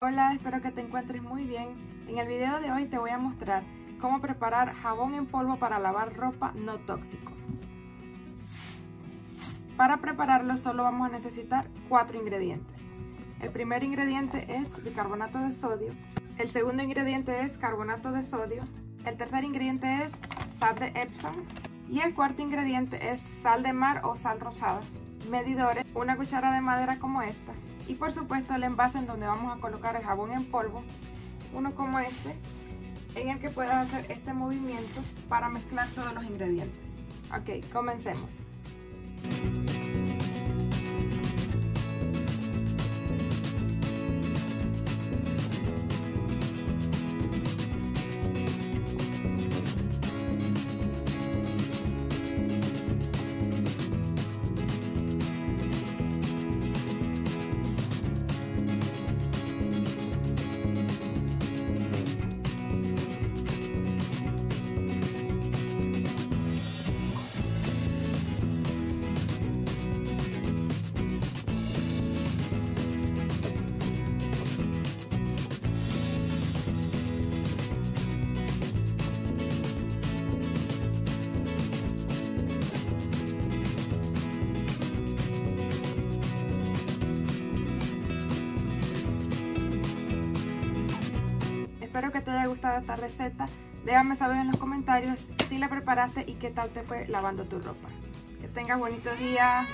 Hola, espero que te encuentres muy bien. En el video de hoy te voy a mostrar cómo preparar jabón en polvo para lavar ropa no tóxico. Para prepararlo solo vamos a necesitar cuatro ingredientes. El primer ingrediente es bicarbonato de sodio, el segundo ingrediente es carbonato de sodio, el tercer ingrediente es sal de Epsom y el cuarto ingrediente es sal de mar o sal rosada. Medidores, una cuchara de madera como esta, y por supuesto el envase en donde vamos a colocar el jabón en polvo, uno como este, en el que puedas hacer este movimiento para mezclar todos los ingredientes. Ok, comencemos. Espero que te haya gustado esta receta. Déjame saber en los comentarios si la preparaste y qué tal te fue lavando tu ropa. Que tengas bonitos días.